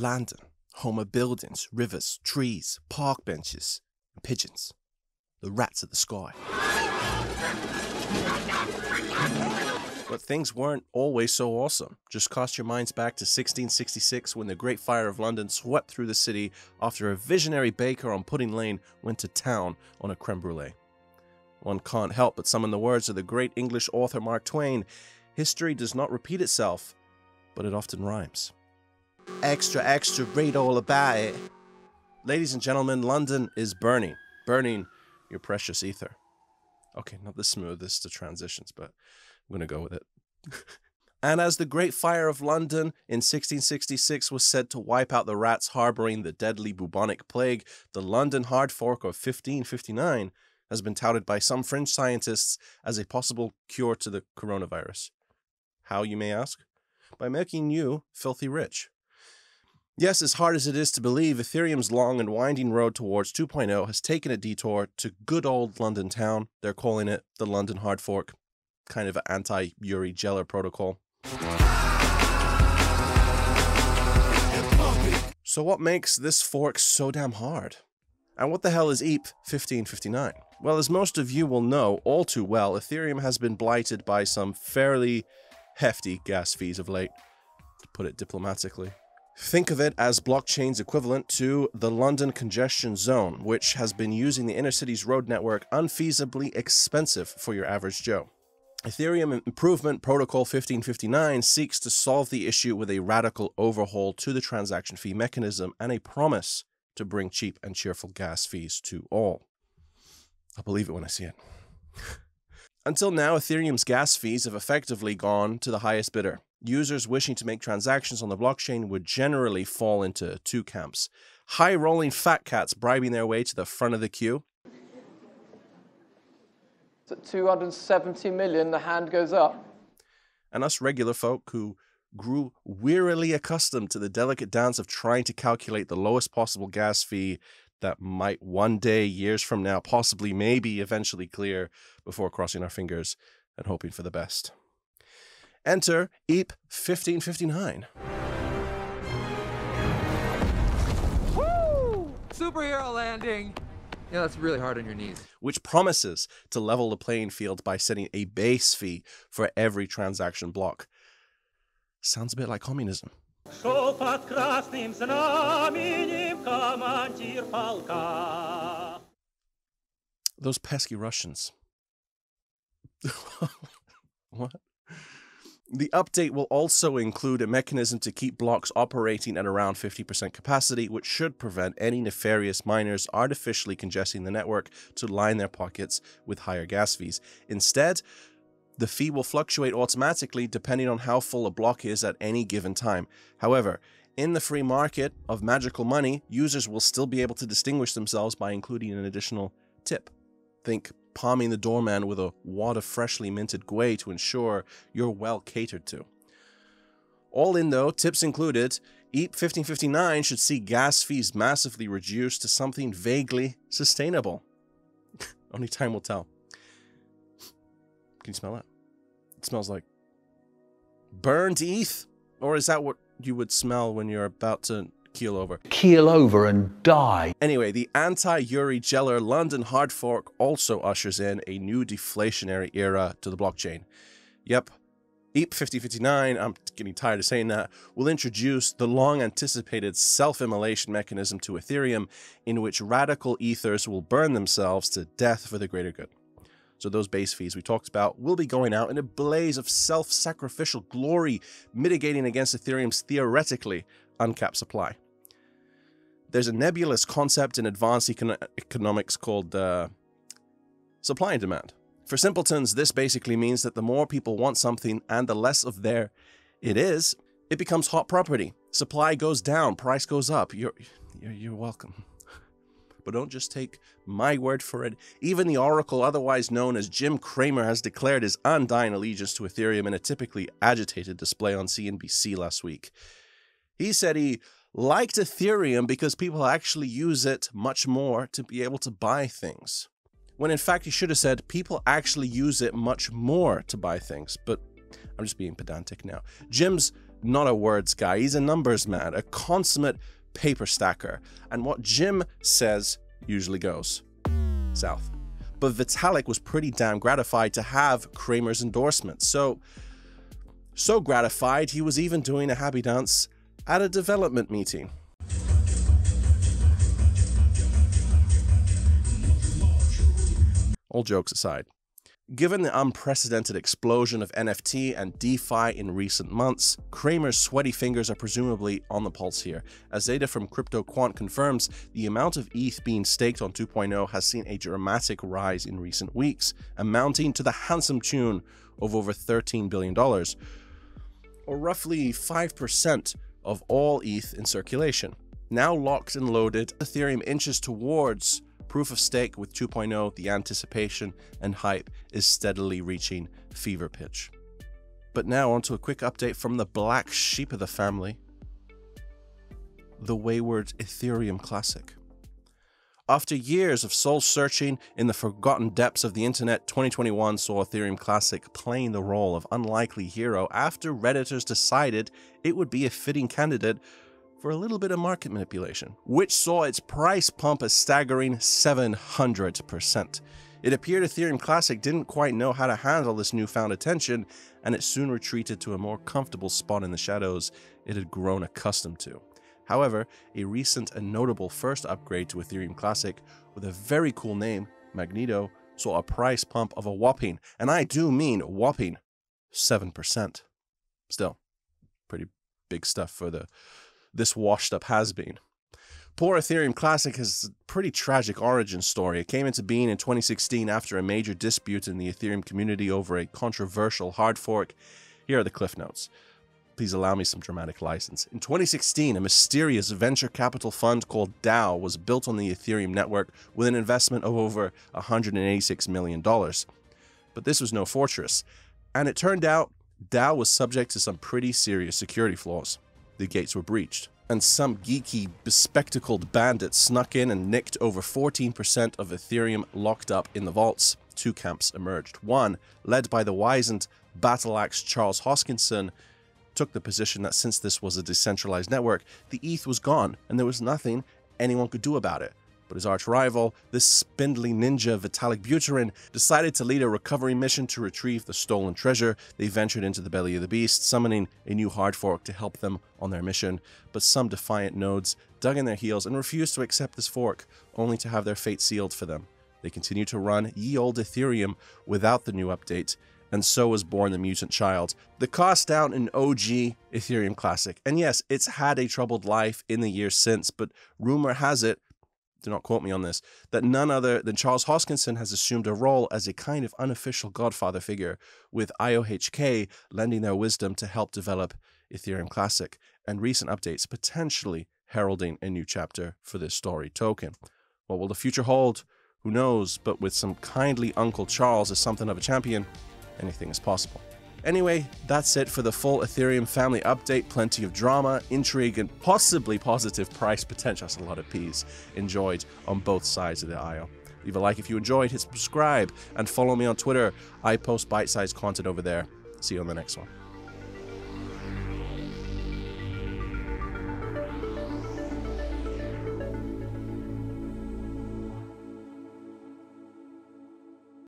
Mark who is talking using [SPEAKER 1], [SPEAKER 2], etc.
[SPEAKER 1] London, home of buildings, rivers, trees, park benches, and pigeons. The rats of the sky. But things weren't always so awesome. Just cast your minds back to 1666 when the Great Fire of London swept through the city after a visionary baker on Pudding Lane went to town on a creme brulee. One can't help but summon the words of the great English author Mark Twain history does not repeat itself, but it often rhymes. Extra, extra, read all about it. Ladies and gentlemen, London is burning, burning your precious ether. Okay, not the smoothest of transitions, but I'm going to go with it. and as the Great Fire of London in 1666 was said to wipe out the rats harboring the deadly bubonic plague, the London hard fork of 1559 has been touted by some French scientists as a possible cure to the coronavirus. How, you may ask? By making you filthy rich. Yes, as hard as it is to believe, Ethereum's long and winding road towards 2.0 has taken a detour to good old London town. They're calling it the London hard fork kind of an anti Uri Geller protocol. So, what makes this fork so damn hard? And what the hell is ETH 1559? Well, as most of you will know all too well, Ethereum has been blighted by some fairly hefty gas fees of late, to put it diplomatically. Think of it as blockchain's equivalent to the London congestion zone, which has been using the inner city's road network unfeasibly expensive for your average Joe. Ethereum Improvement Protocol 1559 seeks to solve the issue with a radical overhaul to the transaction fee mechanism and a promise to bring cheap and cheerful gas fees to all. I'll believe it when I see it. Until now, Ethereum's gas fees have effectively gone to the highest bidder. Users wishing to make transactions on the blockchain would generally fall into two camps high rolling fat cats bribing their way to the front of the queue,
[SPEAKER 2] at 270 million, the hand goes up.
[SPEAKER 1] And us regular folk who grew wearily accustomed to the delicate dance of trying to calculate the lowest possible gas fee that might one day, years from now, possibly, maybe eventually clear before crossing our fingers and hoping for the best. Enter EIP 1559.
[SPEAKER 3] Woo! Superhero landing! Yeah, that's really hard on your knees.
[SPEAKER 1] Which promises to level the playing field by setting a base fee for every transaction block. Sounds a bit like communism. Those pesky Russians. what? The update will also include a mechanism to keep blocks operating at around 50% capacity, which should prevent any nefarious miners artificially congesting the network to line their pockets with higher gas fees. Instead, the fee will fluctuate automatically depending on how full a block is at any given time. However, in the free market of magical money, users will still be able to distinguish themselves by including an additional tip. Think palming the doorman with a wad of freshly minted gwei to ensure you're well catered to. All in though, tips included, EIP 1559 should see gas fees massively reduced to something vaguely sustainable. Only time will tell. Can you smell that? It smells like burned ETH? Or is that what you would smell when you're about to keel over.
[SPEAKER 4] Keel over and die.
[SPEAKER 1] Anyway, the anti-Uri Geller London hard fork also ushers in a new deflationary era to the blockchain. Yep, EIP 5059, I'm getting tired of saying that, will introduce the long anticipated self immolation mechanism to Ethereum, in which radical ethers will burn themselves to death for the greater good. So, those base fees we talked about will be going out in a blaze of self sacrificial glory, mitigating against Ethereum's theoretically uncapped supply. There's a nebulous concept in advanced econ economics called uh, supply and demand. For simpletons, this basically means that the more people want something and the less of there it is, it becomes hot property. Supply goes down, price goes up. You're, you're, you're welcome. But don't just take my word for it. Even the Oracle, otherwise known as Jim Cramer, has declared his undying allegiance to Ethereum in a typically agitated display on CNBC last week. He said he liked Ethereum because people actually use it much more to be able to buy things. When in fact, he should have said people actually use it much more to buy things. But I'm just being pedantic now. Jim's not a words guy, he's a numbers man, a consummate paper stacker. And what Jim says usually goes south. But Vitalik was pretty damn gratified to have Cramer's endorsement. So, so gratified he was even doing a happy dance at a development meeting. All jokes aside, Given the unprecedented explosion of NFT and DeFi in recent months, Cramer's sweaty fingers are presumably on the pulse here, as data from CryptoQuant confirms the amount of ETH being staked on 2.0 has seen a dramatic rise in recent weeks, amounting to the handsome tune of over $13 billion, or roughly 5% of all ETH in circulation. Now locked and loaded, Ethereum inches towards Proof of stake with 2.0, the anticipation and hype is steadily reaching fever pitch. But now onto a quick update from the black sheep of the family, the wayward Ethereum Classic. After years of soul searching in the forgotten depths of the internet, 2021 saw Ethereum Classic playing the role of unlikely hero after Redditors decided it would be a fitting candidate for a little bit of market manipulation, which saw its price pump a staggering 700%. It appeared Ethereum Classic didn't quite know how to handle this newfound attention, and it soon retreated to a more comfortable spot in the shadows it had grown accustomed to. However, a recent and notable first upgrade to Ethereum Classic with a very cool name, Magneto, saw a price pump of a whopping, and I do mean whopping, 7%. Still, pretty big stuff for the this washed up has been. Poor Ethereum Classic has a pretty tragic origin story. It came into being in 2016 after a major dispute in the Ethereum community over a controversial hard fork. Here are the cliff notes. Please allow me some dramatic license. In 2016, a mysterious venture capital fund called DAO was built on the Ethereum network with an investment of over $186 million. But this was no fortress, and it turned out DAO was subject to some pretty serious security flaws the gates were breached, and some geeky, bespectacled bandit snuck in and nicked over 14% of Ethereum locked up in the vaults. Two camps emerged. One, led by the wizened battle axe Charles Hoskinson, took the position that since this was a decentralized network, the ETH was gone and there was nothing anyone could do about it. But his arch rival, this spindly ninja Vitalik Buterin, decided to lead a recovery mission to retrieve the stolen treasure. They ventured into the belly of the beast, summoning a new hard fork to help them on their mission. But some defiant nodes dug in their heels and refused to accept this fork, only to have their fate sealed for them. They continued to run ye old Ethereum without the new update, and so was born the Mutant Child, the cost down in OG Ethereum Classic. And yes, it's had a troubled life in the years since, but rumor has it do not quote me on this, that none other than Charles Hoskinson has assumed a role as a kind of unofficial godfather figure, with IOHK lending their wisdom to help develop Ethereum Classic, and recent updates potentially heralding a new chapter for this story token. What will the future hold? Who knows, but with some kindly Uncle Charles as something of a champion, anything is possible. Anyway, that's it for the full Ethereum family update. Plenty of drama, intrigue, and possibly positive price potential. That's a lot of P's enjoyed on both sides of the aisle. Leave a like if you enjoyed, hit subscribe, and follow me on Twitter. I post bite sized content over there. See you on the next one.